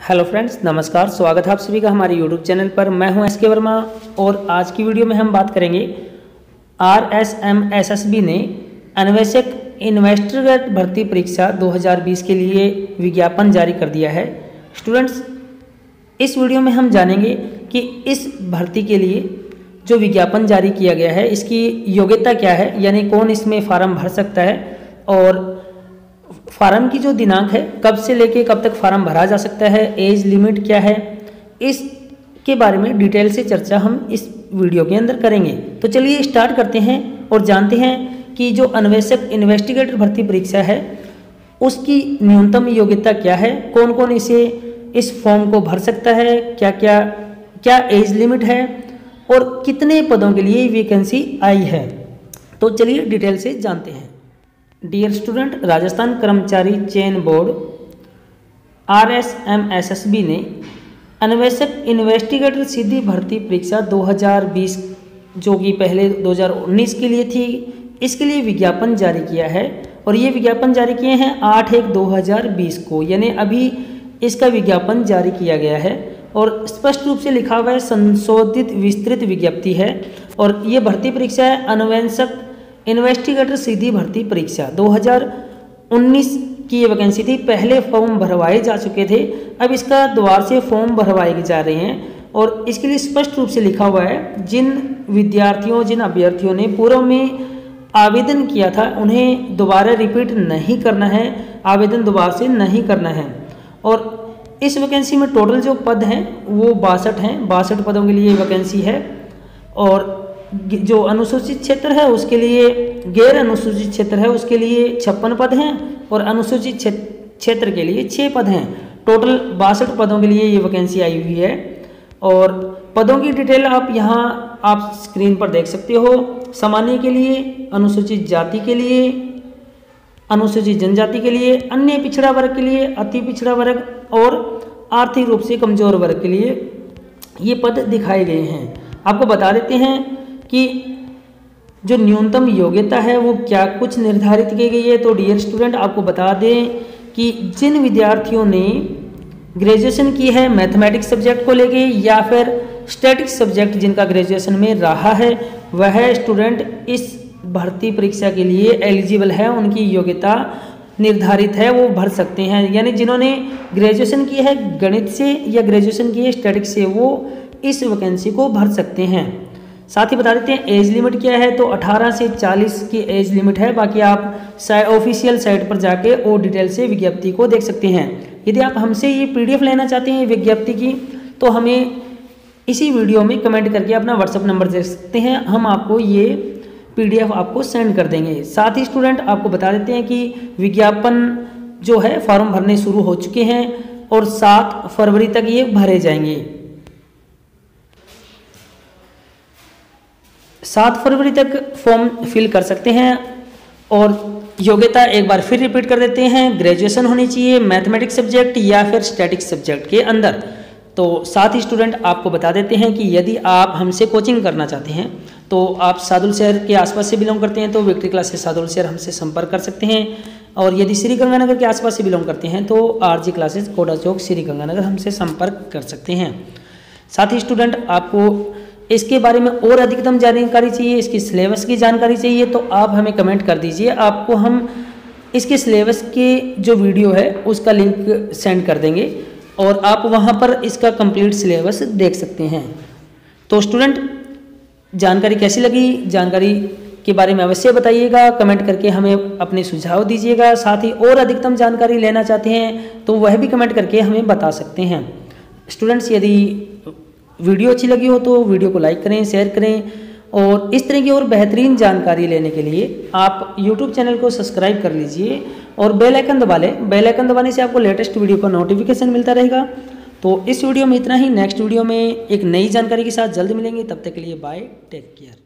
Hello friends, नमस्कार, स्वागत है आप सभी का हमारे यूट्यूब चैनल पर। मैं हूँ एस के वर्मा और आज की वीडियो में हम बात करेंगे R S M S S B ने अन्वेषक इन्वेस्टरगेट भर्ती परीक्षा 2020 के लिए विज्ञापन जारी कर दिया है। स्टूडेंट्स इस वीडियो में हम जानेंगे कि इस भर्ती के लिए जो विज्ञापन जारी किया गया है, इसकी योग्यता क्या है, यानी कौन इसमें फार्म भर सकता है और फार्म की जो दिनांक है, कब से लेके कब तक फार्म भरा जा सकता है, एज लिमिट क्या है, इसके बारे में डिटेल से चर्चा हम इस वीडियो के अंदर करेंगे। तो चलिए स्टार्ट करते हैं और जानते हैं कि जो अन्वेषक इन्वेस्टिगेटर भर्ती परीक्षा है, उसकी न्यूनतम योग्यता क्या है कौन कौन इसे इस फॉर्म को भर सकता है क्या क्या क्या एज लिमिट है, और कितने पदों के लिए वैकेंसी आई है। तो चलिए डिटेल से जानते हैं। डियर स्टूडेंट राजस्थान कर्मचारी चयन board R S M S S B ने अन्वेषक इन्वेस्टिगेटर सीधी भर्ती परीक्षा 2020 जो कि पहले 2019 के लिए थी, इसके लिए विज्ञापन जारी किया है और ये विज्ञापन जारी किए हैं 8 एक 2020 को, यानी अभी इसका विज्ञापन जारी किया गया है और स्पष्ट रूप से लिखा हुआ है, संशोधित विस्तृत विज्ञप्ति है और ये भर्ती परीक्षा है अन्वेषक इन्वेस्टिगेटर सीधी भर्ती परीक्षा। 2019 की ये वैकेंसी थी। पहले फॉर्म भरवाए जा चुके थे। अब इसका दोबारा से फॉर्म भरवाए जा रहे हैं और इसके लिए स्पष्ट रूप से लिखा हुआ है, जिन विद्यार्थियों, जिन अभ्यर्थियों ने पूर्व में आवेदन किया था, उन्हें दोबारा रिपीट नहीं करना है। आवेदन दोबारा से नहीं करना है। और इस वैकेंसी में टोटल जो पद हैं, वो बासठ हैं। बासठ पदों के लिए वैकेंसी है। और जो अनुसूचित क्षेत्र है, उसके लिए, गैर अनुसूचित क्षेत्र है, उसके लिए छप्पन पद हैं और अनुसूचित क्षेत्र के लिए छः पद हैं। टोटल बासठ पदों के लिए ये वैकेंसी आई हुई है। और पदों की डिटेल आप यहाँ, आप स्क्रीन पर देख सकते हो। सामान्य के लिए, अनुसूचित जाति के लिए, अनुसूचित जनजाति के लिए, अन्य पिछड़ा वर्ग के लिए, अति पिछड़ा वर्ग और आर्थिक रूप से कमज़ोर वर्ग के लिए ये पद दिखाए गए हैं। आपको बता देते हैं कि जो न्यूनतम योग्यता है, वो क्या कुछ निर्धारित की गई है? तो डियर स्टूडेंट आपको बता दें कि जिन विद्यार्थियों ने ग्रेजुएशन की है मैथमेटिक्स सब्जेक्ट को लेके, या फिर स्टैटिक्स सब्जेक्ट जिनका ग्रेजुएशन में रहा है, वह स्टूडेंट इस भर्ती परीक्षा के लिए एलिजिबल है, उनकी योग्यता निर्धारित है, वो भर सकते हैं। यानी जिन्होंने ग्रेजुएशन की है, गणित से या ग्रेजुएशन की है स्टैटिक्स से, वो इस वैकेंसी को भर सकते हैं। साथ ही बता देते हैं एज लिमिट क्या है? तो 18 से 40 की एज लिमिट है। बाकी आप ऑफिशियल साइट पर जाके और डिटेल से विज्ञप्ति को देख सकते हैं। यदि आप हमसे ये पीडीएफ लेना चाहते हैं विज्ञप्ति की तो हमें इसी वीडियो में कमेंट करके अपना व्हाट्सअप नंबर दे सकते हैं। हम आपको ये पीडीएफ आपको सेंड कर देंगे। साथ ही स्टूडेंट आपको बता देते हैं कि विज्ञापन जो है फॉर्म भरने शुरू हो चुके हैं और सात फरवरी तक ये भरे जाएँगे। सात फरवरी तक फॉर्म फिल कर सकते हैं और योग्यता एक बार फिर रिपीट कर देते हैं। ग्रेजुएशन होनी चाहिए मैथमेटिक्स सब्जेक्ट या फिर स्टैटिक्स सब्जेक्ट के अंदर। तो साथ ही स्टूडेंट आपको बता देते हैं कि यदि आप हमसे कोचिंग करना चाहते हैं तो आप सादुल शहर के आसपास से बिलोंग करते हैं तो विक्ट्री क्लासेस सादुल शहर हमसे संपर्क कर सकते हैं। और यदि श्री गंगानगर के आसपास से बिलोंग करते हैं तो आर जी क्लासेस कोडा चौक श्री गंगानगर हमसे संपर्क कर सकते हैं। साथ ही स्टूडेंट आपको इसके बारे में और अधिकतम जानकारी चाहिए, इसकी सिलेबस की जानकारी चाहिए तो आप हमें कमेंट कर दीजिए। आपको हम इसके सिलेबस के जो वीडियो है, उसका लिंक सेंड कर देंगे और आप वहाँ पर इसका कंप्लीट सिलेबस देख सकते हैं। तो स्टूडेंट जानकारी कैसी लगी? जानकारी के बारे में अवश्य बताइएगा। कमेंट करके हमें अपने सुझाव दीजिएगा। साथ ही और अधिकतम जानकारी लेना चाहते हैं तो वह भी कमेंट करके हमें बता सकते हैं। स्टूडेंट्स यदि वीडियो अच्छी लगी हो तो वीडियो को लाइक करें, शेयर करें और इस तरह की और बेहतरीन जानकारी लेने के लिए आप YouTube चैनल को सब्सक्राइब कर लीजिए और बेल आइकन दबा लें। बेल आइकन दबाने से आपको लेटेस्ट वीडियो का नोटिफिकेशन मिलता रहेगा। तो इस वीडियो में इतना ही। नेक्स्ट वीडियो में एक नई जानकारी के साथ जल्द मिलेंगे। तब तक के लिए बाय टेक केयर